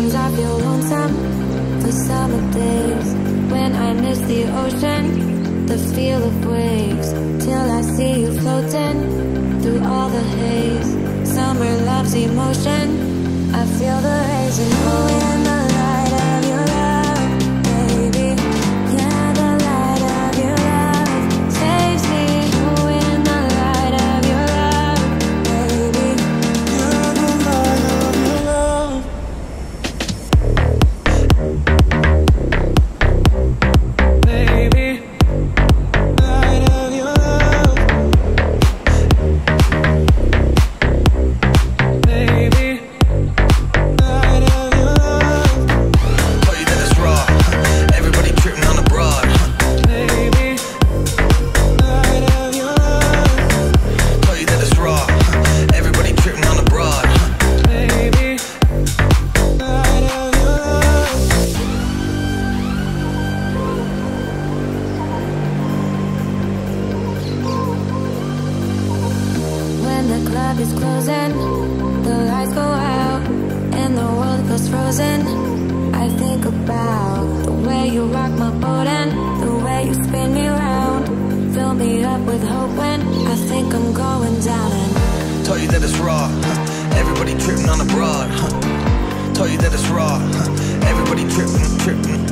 Sometimes I feel lonesome for summer days when I miss the ocean, the feel of waves. Till I see you floating through all the haze. Summer loves emotion. I feel the haze and oh, club is closing, the lights go out, and the world goes frozen. I think about the way you rock my and the way you spin me. Fill me up with hope I think I'm going down. Tell you that it's raw. Everybody tripping on the broad. Tell you that it's raw. Everybody tripping, tripping.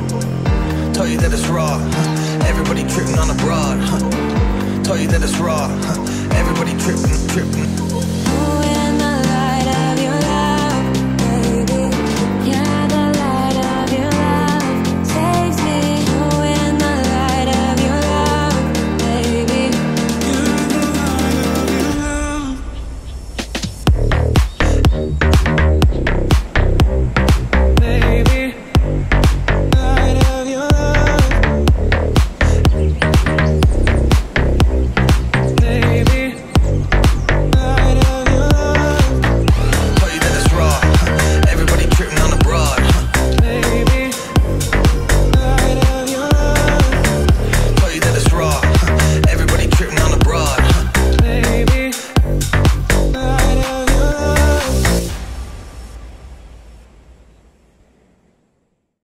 Tell you that it's raw. Everybody tripping on the broad. Tell you that it's raw. Everybody tripping, tripping.